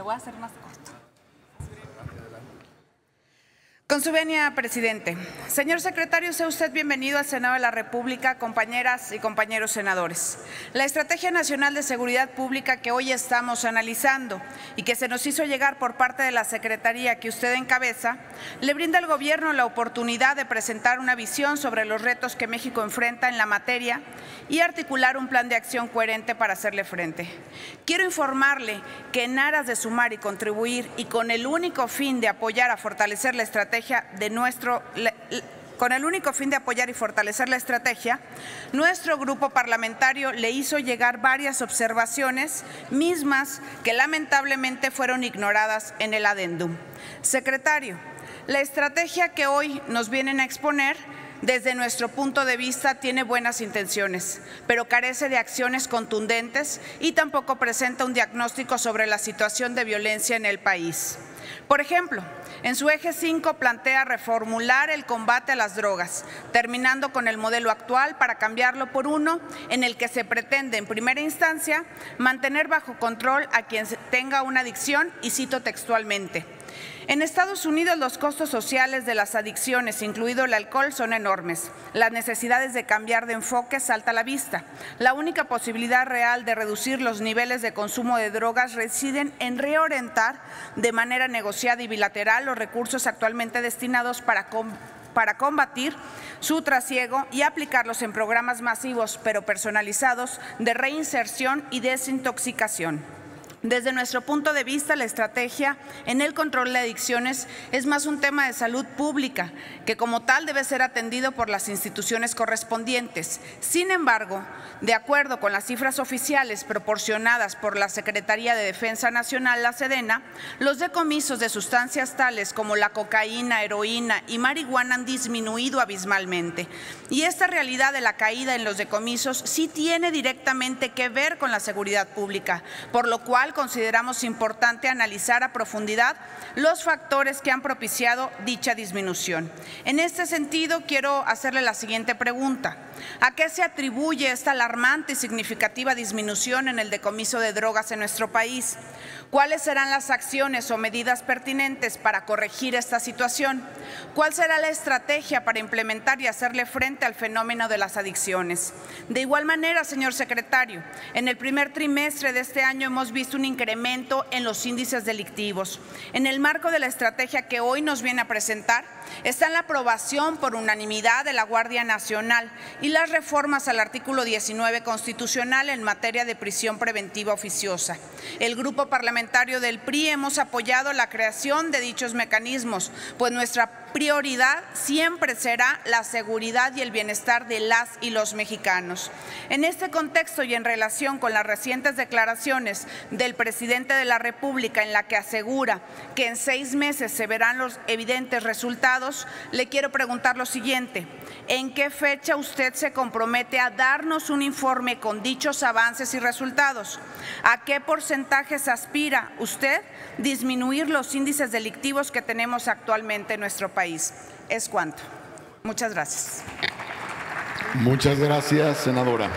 Lo voy a hacer más corto. Con su venia, presidente. Señor secretario, sea usted bienvenido al Senado de la República, compañeras y compañeros senadores. La Estrategia Nacional de Seguridad Pública que hoy estamos analizando y que se nos hizo llegar por parte de la Secretaría que usted encabeza, le brinda al Gobierno la oportunidad de presentar una visión sobre los retos que México enfrenta en la materia y articular un plan de acción coherente para hacerle frente. Quiero informarle que en aras de sumar y contribuir y con el único fin de apoyar a fortalecer la estrategia con el único fin de apoyar y fortalecer la estrategia, nuestro grupo parlamentario le hizo llegar varias observaciones, mismas que lamentablemente fueron ignoradas en el adendum. Secretario, la estrategia que hoy nos vienen a exponer desde nuestro punto de vista tiene buenas intenciones, pero carece de acciones contundentes y tampoco presenta un diagnóstico sobre la situación de violencia en el país. Por ejemplo, en su eje 5 plantea reformular el combate a las drogas, terminando con el modelo actual para cambiarlo por uno en el que se pretende, en primera instancia, mantener bajo control a quien tenga una adicción, y cito textualmente, en Estados Unidos los costos sociales de las adicciones, incluido el alcohol, son enormes. Las necesidades de cambiar de enfoque salta a la vista. La única posibilidad real de reducir los niveles de consumo de drogas residen en reorientar de manera negociada y bilateral los recursos actualmente destinados para para combatir su trasiego y aplicarlos en programas masivos pero personalizados de reinserción y desintoxicación. Desde nuestro punto de vista, la estrategia en el control de adicciones es más un tema de salud pública, que como tal debe ser atendido por las instituciones correspondientes. Sin embargo, de acuerdo con las cifras oficiales proporcionadas por la Secretaría de Defensa Nacional, la Sedena, los decomisos de sustancias tales como la cocaína, heroína y marihuana han disminuido abismalmente. Y esta realidad de la caída en los decomisos sí tiene directamente que ver con la seguridad pública, por lo cual consideramos importante analizar a profundidad los factores que han propiciado dicha disminución. En este sentido, quiero hacerle la siguiente pregunta. ¿A qué se atribuye esta alarmante y significativa disminución en el decomiso de drogas en nuestro país? ¿Cuáles serán las acciones o medidas pertinentes para corregir esta situación? ¿Cuál será la estrategia para implementar y hacerle frente al fenómeno de las adicciones? De igual manera, señor secretario, en el primer trimestre de este año hemos visto un incremento en los índices delictivos. En el marco de la estrategia que hoy nos viene a presentar, está en la aprobación por unanimidad de la Guardia Nacional y las reformas al artículo 19 constitucional en materia de prisión preventiva oficiosa. El grupo parlamentario del PRI hemos apoyado la creación de dichos mecanismos, pues nuestra prioridad siempre será la seguridad y el bienestar de las y los mexicanos. En este contexto y en relación con las recientes declaraciones del presidente de la República en la que asegura que en seis meses se verán los evidentes resultados, le quiero preguntar lo siguiente. ¿En qué fecha usted se compromete a darnos un informe con dichos avances y resultados? ¿A qué porcentajes aspira usted disminuir los índices delictivos que tenemos actualmente en nuestro país? Es cuanto. Muchas gracias. Muchas gracias, senadora.